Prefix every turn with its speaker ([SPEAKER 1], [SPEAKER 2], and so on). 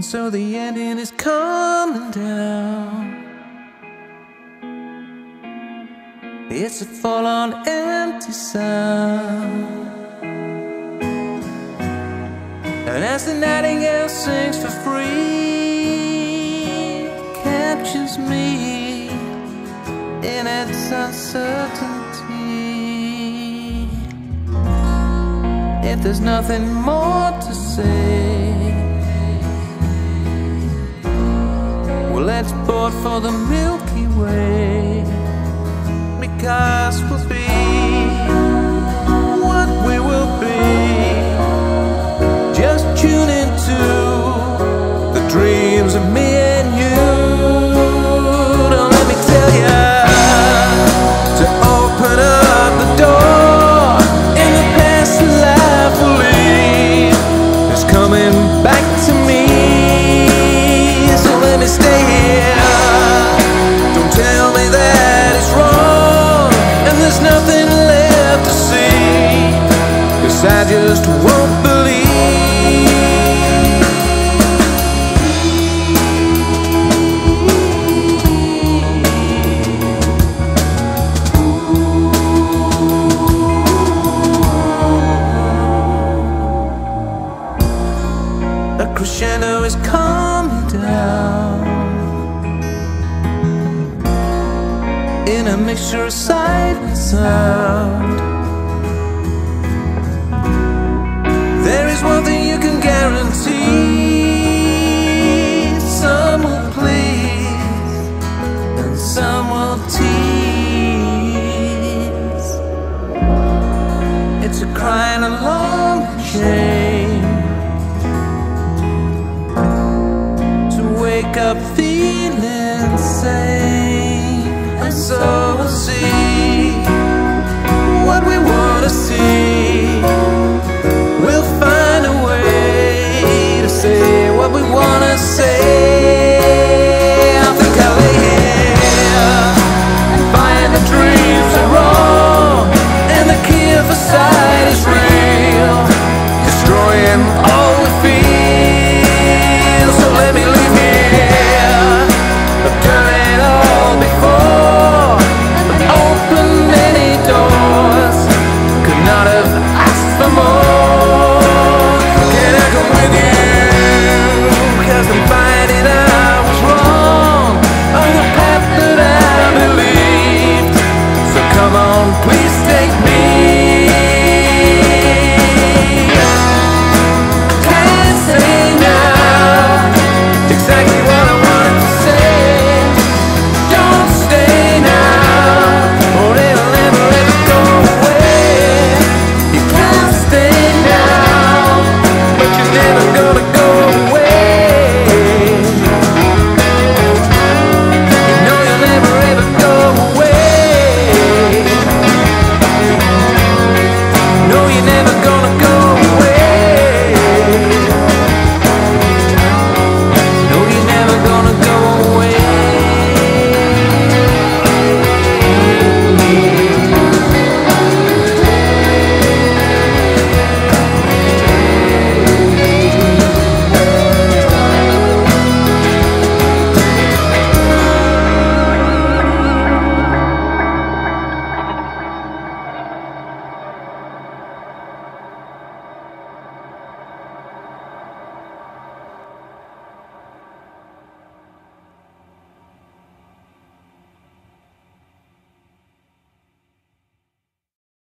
[SPEAKER 1] And so the ending is coming down. It's a full on empty sound. And as the nightingale sings for free, captures me in its uncertainty. If there's nothing more to say, well, let's board for the Milky Way because we'll be what we will be. Just tune into the dreams of me just won't believe. A crescendo is coming down in a mixture of sight and sound. Along shame to wake up feeling sane.